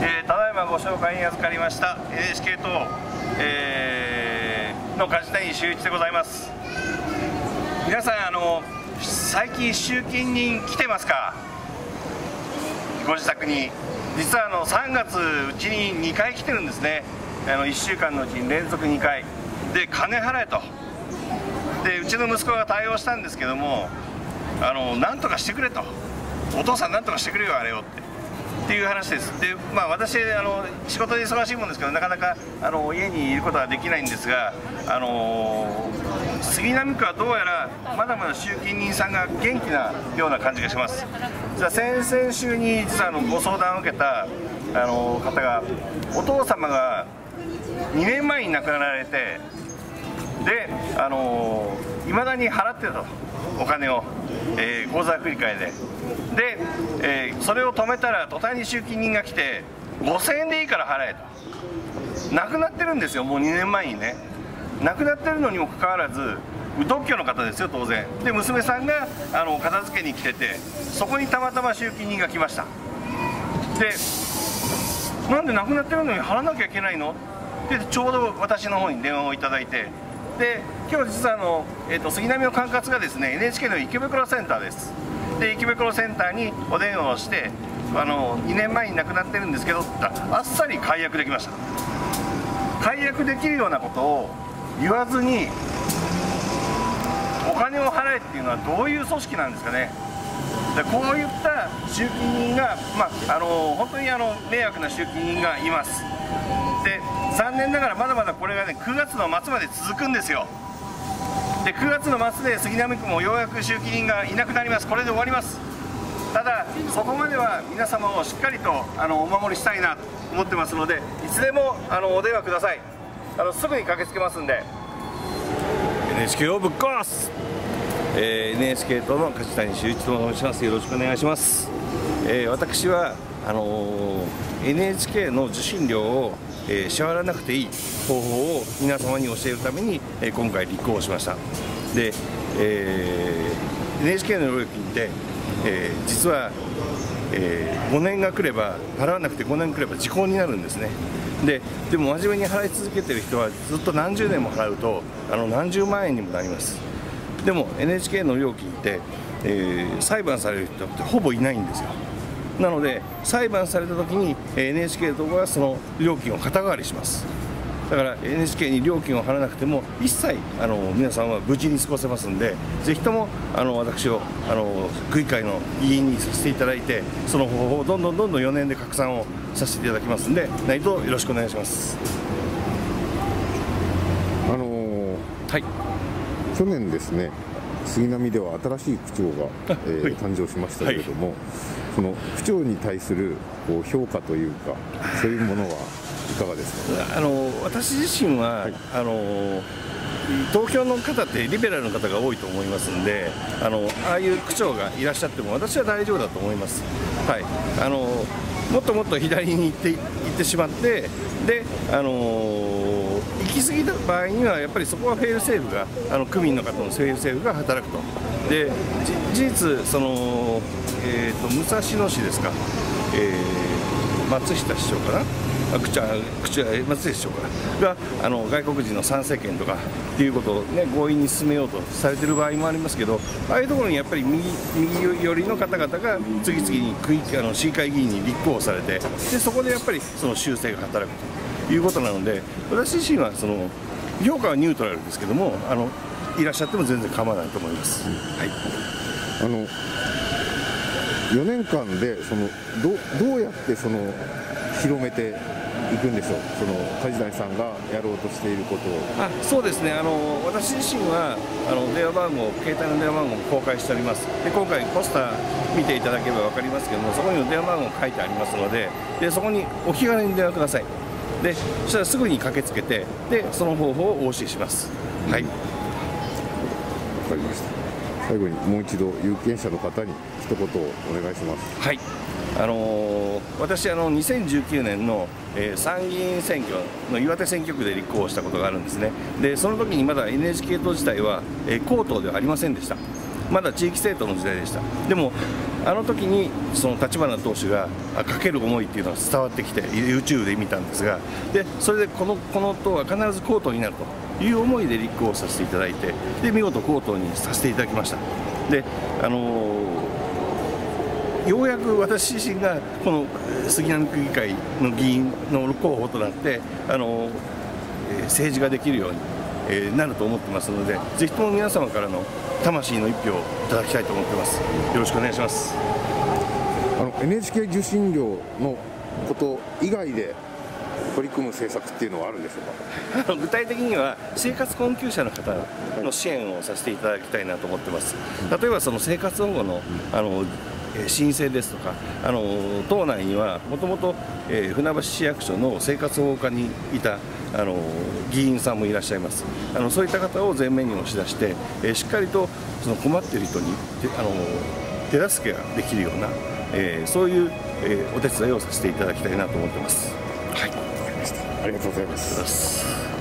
えー、ただいまご紹介に預かりました NHK 党、えー、の梶谷修一でございます。皆さんあの最近集金人来てますか？ご自宅に。実はあの3月うちに2回来てるんですね。あの1週間のうちに連続2回。で金払えと。でうちの息子が対応したんですけどもあのなんとかしてくれと。お父さんなんとかしてくれよあれをって。っていう話です。で、まあ、私あの仕事で忙しいもんですけどなかなかあの家にいることはできないんですが、あのー、杉並区はどうやらまだまだ集金人さんが元気なような感じがします。じゃ先々週に実はあのご相談を受けた、あの方がお父様が2年前に亡くなられてであのい、まだに払ってたと。お金を、えー、口座振り替えで。で、えー、それを止めたら途端に集金人が来て5000円でいいから払えと。亡くなってるんですよもう2年前にね。亡くなってるのにもかかわらず独居の方ですよ当然。で娘さんがあの片付けに来ててそこにたまたま集金人が来ました。でなんで亡くなってるのに払わなきゃいけないの？でちょうど私の方に電話をいただいて。で今日実はあの、えーと、杉並の管轄がですね NHK の池袋センターです。で池袋センターにお電話をしてあの2年前に亡くなってるんですけどってあっさり解約できました。解約できるようなことを言わずにお金を払えっていうのはどういう組織なんですかね。でこういった集金人が、まあ、あの本当にあの迷惑な集金人がいます。で残念ながらまだまだこれがね9月の末まで続くんですよ。で9月の末で杉並区もようやく集金人がいなくなります。これで終わります。ただそこまでは皆様をしっかりとあのお守りしたいなと思ってますのでいつでもあのお電話ください。あのすぐに駆けつけますんで。NHK をぶっ壊す、えー、NHK 党の梶谷修一と申します。よろしくお願いします、えー、私はあの、NHK の受信料をえー、支払わなくていい方法を皆様に教えるために、えー、今回立候補しました。で、えー、NHK の料金って、えー、実は、えー、5年が来れば払わなくて5年来れば時効になるんですね。ででも真面目に払い続けてる人はずっと何十年も払うとあの何十万円にもなります。でも NHK の料金って、えー、裁判される人ってほぼいないんですよ。なので裁判された時に NHK とかはその料金を肩代わりします。だから NHK に料金を払わなくても一切あの皆さんは無事に過ごせますんでぜひともあの私をあの区議会の議員にさせていただいてその方法をどんどんどんどん4年で拡散をさせていただきますんで何卒よろしくお願いします。あのー、はい。去年ですね杉並では新しい区長が、えーはい、誕生しましたけれども、はい、その区長に対するこう評価というかそういうものはいかがですか？あの私自身は、はい、あの東京の方ってリベラルの方が多いと思いますんであのああいう区長がいらっしゃっても私は大丈夫だと思います。はい。あのもっともっと左に行って行ってしまってで、あのき過ぎた場合にはやっぱりそこはフェイルセーフがあの区民の方のフェイルセーフが働くと。で事実その、えーと、武蔵野市ですか、えー、松下市長かな区長区長松下市長かがあの外国人の参政権とかっていうことを、ね、強引に進めようとされてる場合もありますけどああいうところにやっぱり右右寄りの方々が次々に区あの市議会議員に立候補されてでそこでやっぱりその修正が働くと。いうことなので私自身はその評価はニュートラルですけどもあのいらっしゃっても全然構わないと思います。はい、あの4年間でそのどどうやってその広めていくんでしょう、その梶谷さんがやろうとしていることを。あそうですね。あの、私自身はあの電話番号、携帯の電話番号も公開しております、で今回、ポスター見ていただければ分かりますけども、そこにも電話番号書いてありますので、でそこにお気軽に電話ください、でそしたらすぐに駆けつけて、でその方法をお教えします。はい、分かりました。最後にもう一度有権者の方に一言をお願いします。はい。あのー、私あの2019年の、えー、参議院選挙の岩手選挙区で立候補したことがあるんですね。でその時にまだ NHK 党自体は、えー、公党ではありませんでした。まだ地域政党の時代でした。でもあの時にその立花投手がかける思いっていうのが伝わってきて YouTube で見たんですがでそれでこのこの党は必ずコートになるという思いで立候補させていただいてで見事コートにさせていただきました。であのー、ようやく私自身がこの杉並区議会の議員の候補となってあのー、政治ができるように、なると思ってますのでぜひとも皆様からの魂の一票をいただきたいと思ってます。よろしくお願いします。あの NHK 受信料のこと以外で取り組む政策っていうのはあるんでしょうか？具体的には生活困窮者の方の支援をさせていただきたいなと思ってます。例えばその生活保護のあの申請ですとかあの党内にはもともと船橋市役所の生活保護課にいたあの議員さんもいらっしゃいますあのそういった方を前面に押し出して、えしっかりとその困っている人にあの手助けができるような、えー、そういう、えー、お手伝いをさせていただきたいなと思ってます。はい、ありがとうございます。